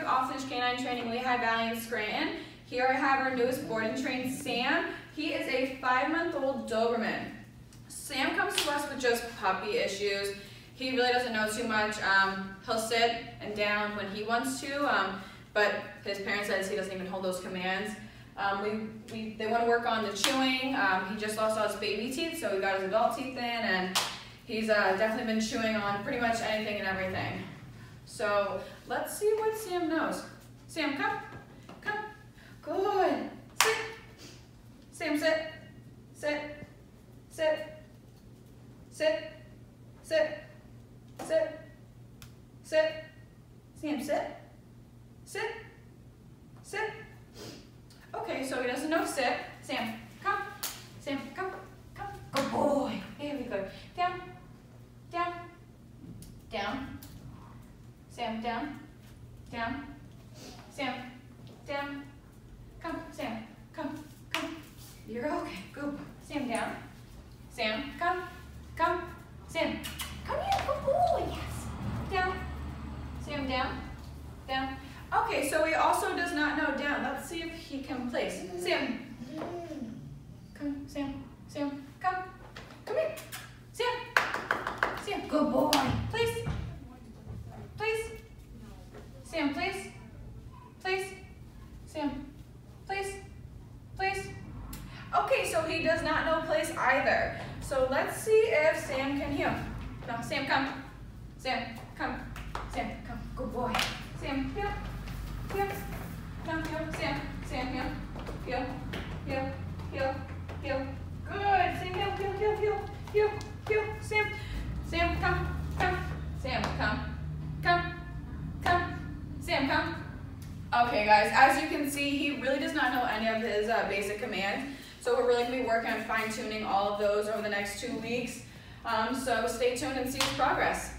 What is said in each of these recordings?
Northbrook Off-Leash Canine Training Lehigh Valley in Scranton. Here I have our newest board and trained Sam. He is a five-month-old Doberman. Sam comes to us with just puppy issues. He really doesn't know too much. Um, he'll sit and down when he wants to, um, but his parents says he doesn't even hold those commands. Um, we, we, they want to work on the chewing. Um, he just lost all his baby teeth, so we got his adult teeth in, and he's uh, definitely been chewing on pretty much anything and everything. So let's see what Sam knows. Sam, come, come. Good. Sit. Sam, sit. Sit. Sit. Sit. Sit. Sit. Sit. Sam, sit. Sit. Sit. Okay, so he doesn't know sit. Sam, come. Sam, come. Come. Good boy. Very good. Down. Down. Down. Sam, down. Down. Sam, down. Come, Sam. Come. Come. You're okay. Good. Sam, down. Sam, come. Come. Sam, come here. Good oh, boy. Yes. Down. Sam, down. Down. Okay, so he also does not know down. Let's see if he can place. Sam. Come, Sam. Sam, come. Come here. Sam. Sam, good boy. Please. Please. Sam, please. Please. Sam, please. Please. Okay, so he does not know place either. So let's see if Sam can heel. No, Sam, come. Sam, come. Sam, come. Good boy. Sam, heel. Heel. Come, heel. Sam, Sam, heel. Heel. Heel. Heel. Heel. Good. Sam, heel, heel, heel, heel. Heel. Heel. Sam. Sam, come. Come. Sam, come. Come. Come. Sam, come. Okay, guys, as you can see, he really does not know any of his uh, basic commands. So we're really going to be working on fine-tuning all of those over the next two weeks. Um, so stay tuned and see his progress.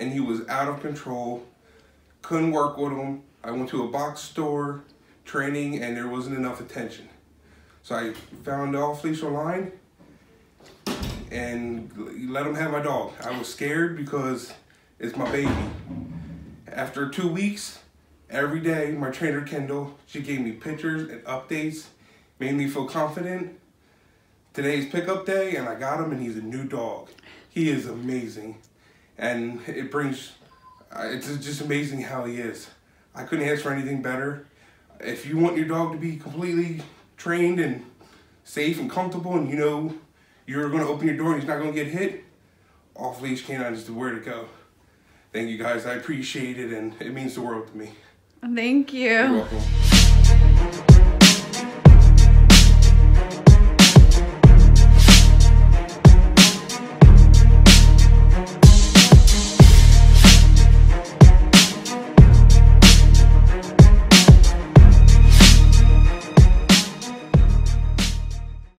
And he was out of control. Couldn't work with him. I went to a box store training, and there wasn't enough attention. So I found Off Leash online and let him have my dog. I was scared because it's my baby. After two weeks, every day, my trainer Kendall, she gave me pictures and updates, made me feel confident. Today's pickup day, and I got him, and he's a new dog. He is amazing, and it brings. uh, It's just amazing how he is. I couldn't ask for anything better. If you want your dog to be completely trained and safe and comfortable, and you know you're going to open your door and he's not going to get hit, off leash canine is the where to go. Thank you guys. I appreciate it, and it means the world to me. Thank you. You're welcome.